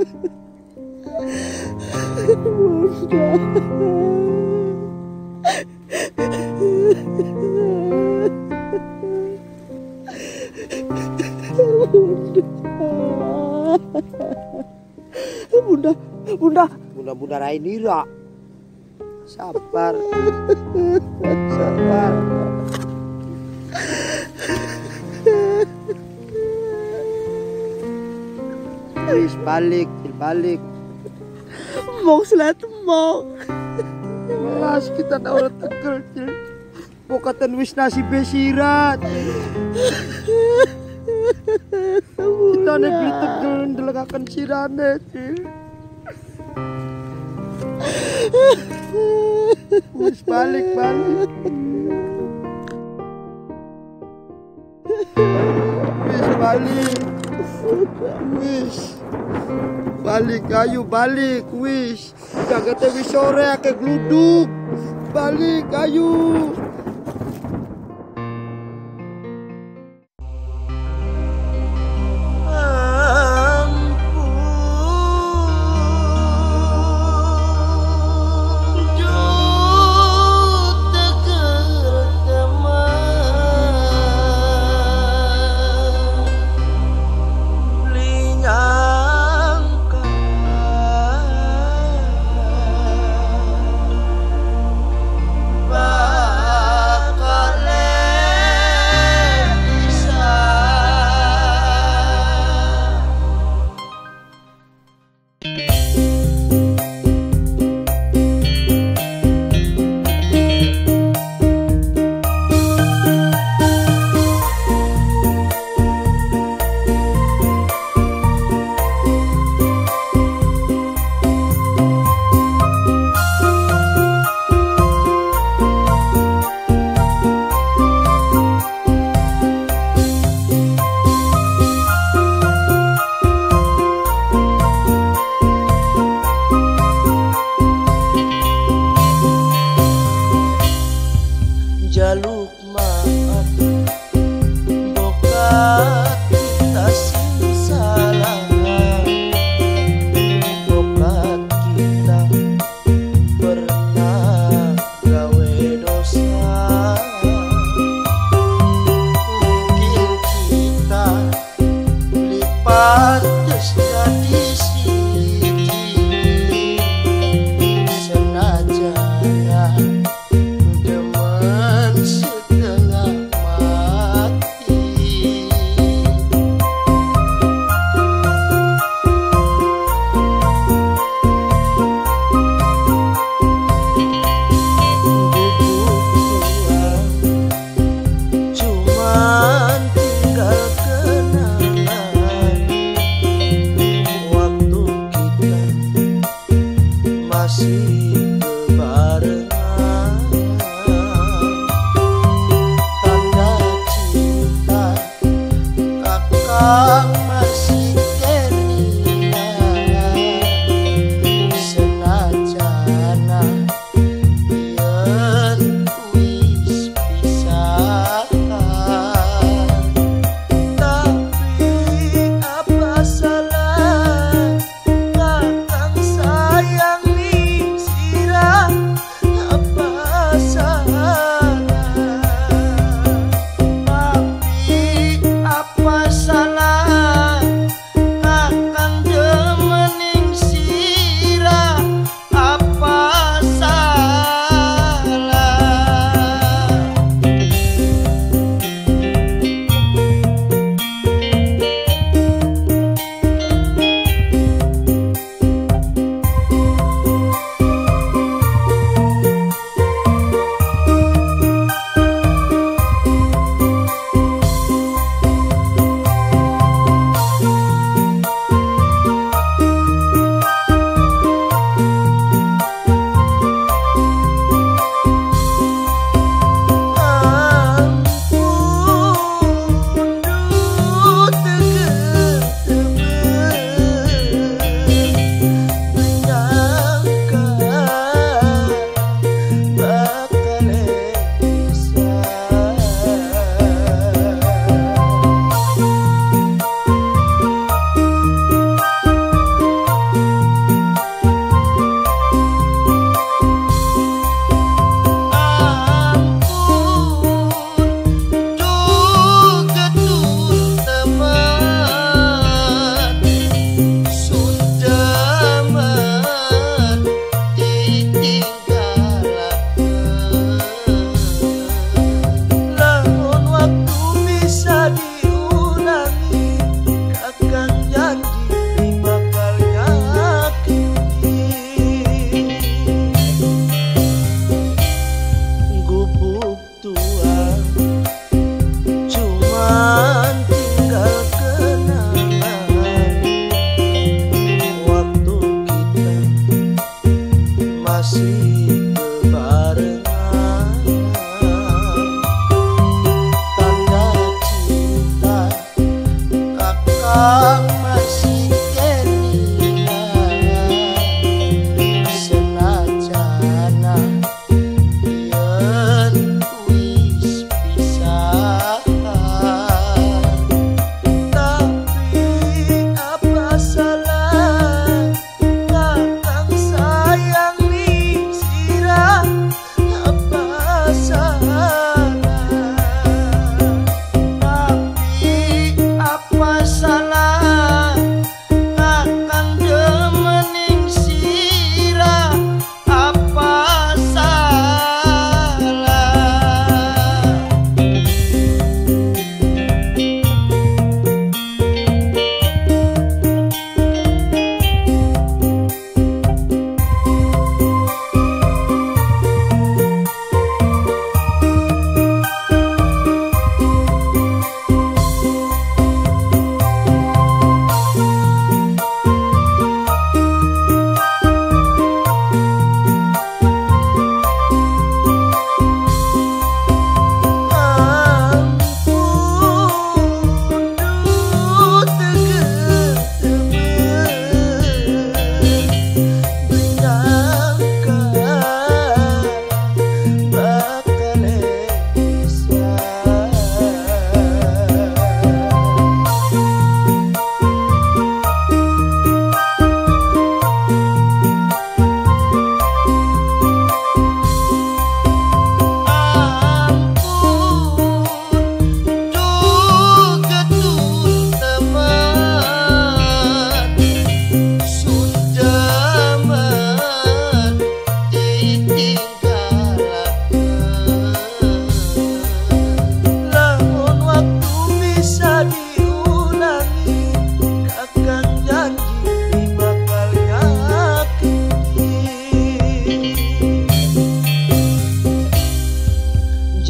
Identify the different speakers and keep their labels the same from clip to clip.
Speaker 1: Bunda, Bunda,
Speaker 2: Bunda Bunda Rainira. Sabar. Sabar. Wis balik, balik.
Speaker 1: mau selat mau.
Speaker 2: Mas kita tahu tegel, Cil. Bokatan wis nasi besirat. Kita nih beli tegel ndelekaken sirane, Cil. Wis balik, balik. Wis balik. Wis. Balik ayo balik wis. Jagate wis sore akeh gluduk. Balik ayo.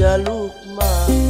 Speaker 2: Jalukman